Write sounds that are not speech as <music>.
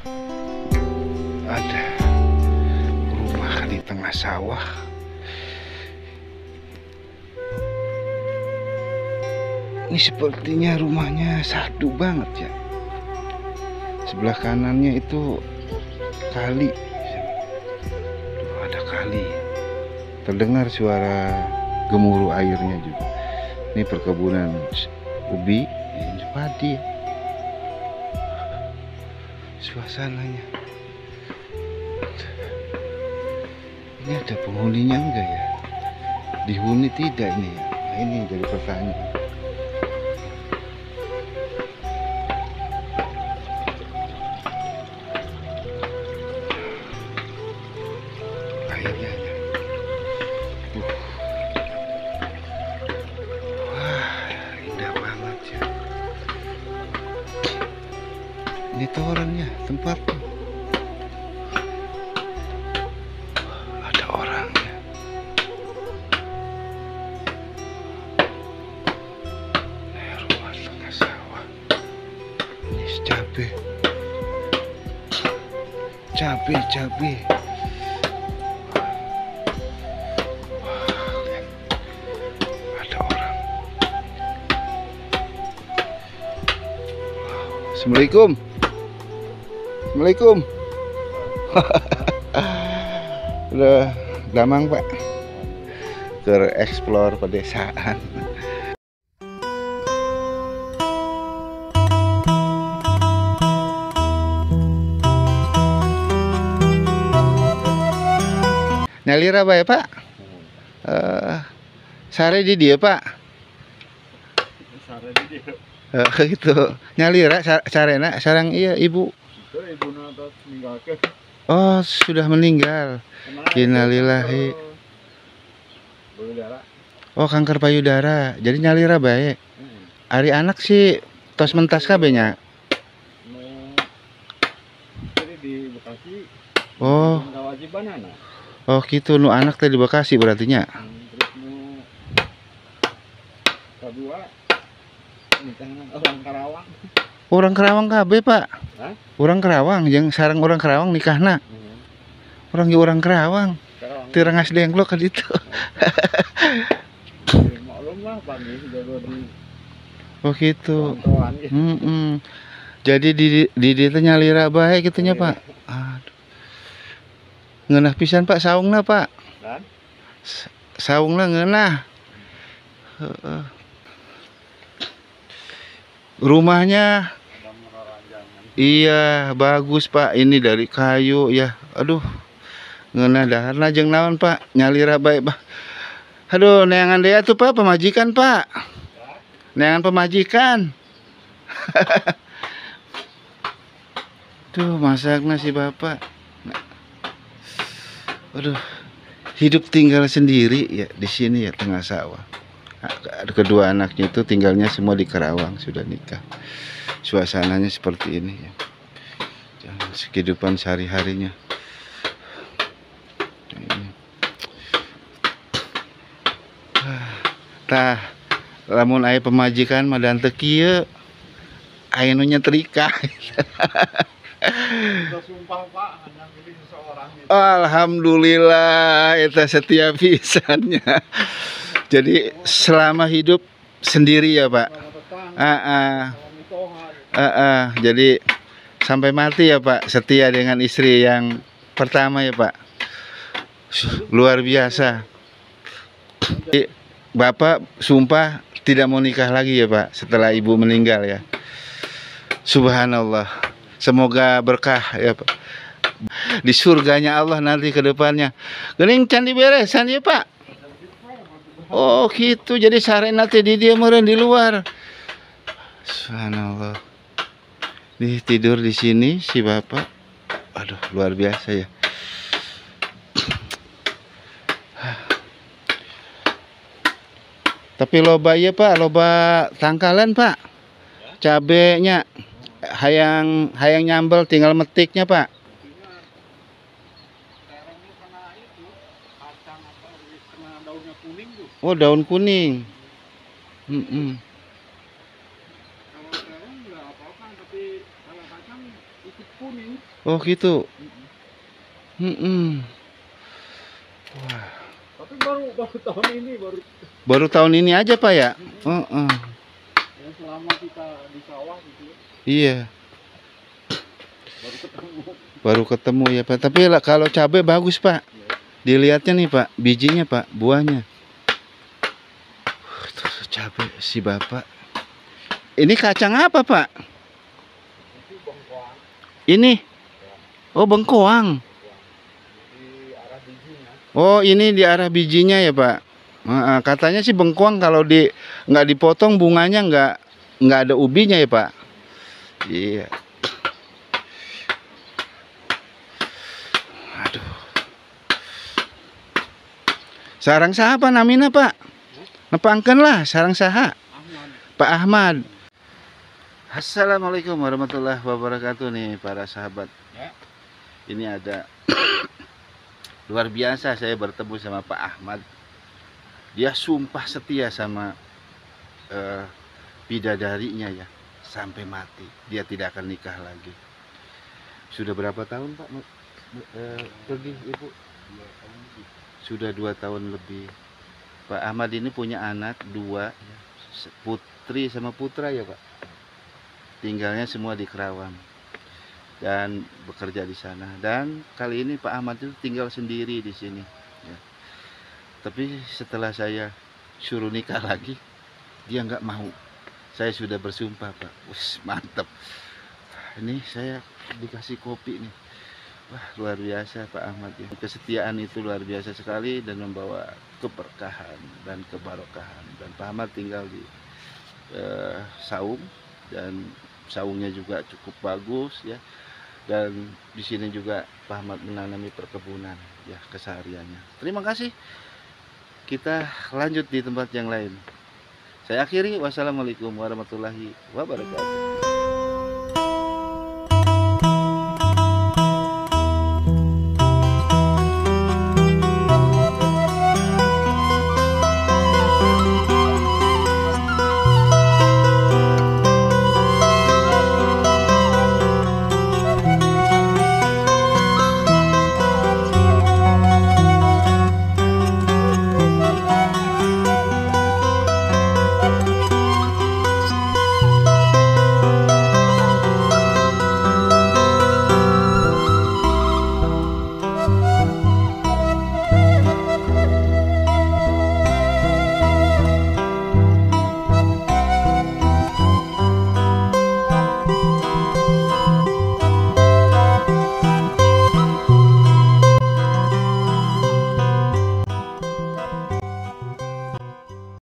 Ada rumah di tengah sawah. Ini sepertinya rumahnya satu banget ya. Sebelah kanannya itu kali. Ada kali. Terdengar suara gemuruh airnya juga. Ini perkebunan ubi, ini padi. Suasananya. Ini ada penghuninya enggak ya? Dihuni tidak ini ya? Nah, ini jadi pertanyaan. Airnya ya. Uh. Wah, indah banget ya. Ini torannya, tempatnya. Ada orangnya. Ini rumah tengah sawah. Ini cabe. Cabe, cabe. Orang. Assalamualaikum. Assalamualaikum. <laughs> Udah damang pak Tereksplor pedesaan Nyalira apa ya pak? Eh, sare di dia pak? Sare di dia. Eh, <laughs> gitu Nyalira sa- sarena sarang iya ibu Oh sudah meninggal Innalillahi. Oh kanker payudara Jadi nyalira baik. Ari anak sih tos mentas kabehnya. Oh, oh gitu nu anak teh di Bekasi berarti nya. Terus mau kedua orang Karawang. Orang Kerawang kabeh, Pak. Hah? Orang Kerawang jeung sareng orang Kerawang nikahna. Hmm. Orang orang Kerawang. Karawang. Teu rengas dengklok ka ditu. <laughs> Ya, Oh gitu. gitu. Hmm, Jadi di di di teh nyalira bae gitu nya, Pak. Aduh. Ngeunah pisan, Pak, saungna, Pak. Saungna ngeunah. Heeh. Rumahnya. Iya, bagus Pak. Ini dari kayu ya. Aduh. Ngeunah daharna jeung naon Pak? Nyalira bae Pak. Aduh, neangan dea tuh Pak, pemajikan Pak. Neangan pemajikan. <laughs> Tuh, masak nasi Bapak. Aduh. Hidup tinggal sendiri ya di sini ya tengah sawah. Kedua anaknya itu tinggalnya semua di Karawang, sudah nikah suasananya seperti ini ya. Kehidupan sehari-harinya. Ah, Tah, lamun aya pemajikan mah dan teu kieu. Aya nu nyetrika. Kita sumpah Pak, gitu. Alhamdulillah itu setiap pisannya. Jadi selama hidup sendiri ya, Pak. Ah, ah. Ah, ah, jadi sampai mati ya Pak. Setia dengan istri yang pertama ya Pak. Luar biasa. Bapak sumpah tidak mau nikah lagi ya Pak setelah ibu meninggal ya. Subhanallah. Semoga berkah ya Pak. Di surganya Allah nanti ke depannya. Gening can diberesan ya Pak. Oh gitu. Jadi sare nanti di dia meureun di luar. Subhanallah Nih tidur di sini si bapak. Aduh luar biasa ya. Tapi loba ya pak, loba tangkalan pak. Cabenya hayang hayang nyambel tinggal metiknya pak. Oh daun kuning. Mm-mm. Kalau terong nggak apa-apa, tapi kalau kacang ikut kuning. Oh gitu. Mm-mm. Wah. Tapi baru baru tahun ini baru Baru tahun ini aja pak ya? Heeh. ya selama kita di sawah gitu ya, Iya. baru ketemu. Baru ketemu ya pak. Tapi lah, kalau cabai bagus pak. Dilihatnya nih pak, bijinya pak, buahnya. Uh, Tuh cabai si bapak. Ini kacang apa pak? Ini. Oh bengkoang. Oh ini di arah bijinya ya pak. Katanya sih bengkoang kalau di nggak dipotong bunganya nggak nggak ada ubinya ya pak. Iya. Aduh. Sarang saha pak namina pak? Nepangkeun lah sarang saha. Pak Ahmad. Assalamualaikum warahmatullahi wabarakatuh nih para sahabat. Ya. Ini ada <coughs> luar biasa saya bertemu sama Pak Ahmad. Dia sumpah setia sama eh, bidadarinya ya sampai mati. Dia tidak akan nikah lagi. Sudah berapa tahun Pak eh, pergi Ibu? Sudah dua tahun lebih. Pak Ahmad ini punya anak dua, putri sama putra ya Pak. Tinggalnya semua di Kerawang dan bekerja di sana. Dan kali ini Pak Ahmad itu tinggal sendiri di sini. ya. Tapi setelah saya suruh nikah lagi, dia nggak mau. Saya sudah bersumpah Pak. Wis mantep. Ini saya dikasih kopi nih. Wah luar biasa Pak Ahmad ya. Kesetiaan itu luar biasa sekali dan membawa keberkahan dan kebarokahan. Dan Pak Ahmad tinggal di eh, Saung dan saungnya juga cukup bagus ya. Dan di sini juga Pak Ahmad menanami perkebunan ya kesehariannya. Terima kasih. Kita lanjut di tempat yang lain. Saya akhiri wassalamualaikum warahmatullahi wabarakatuh.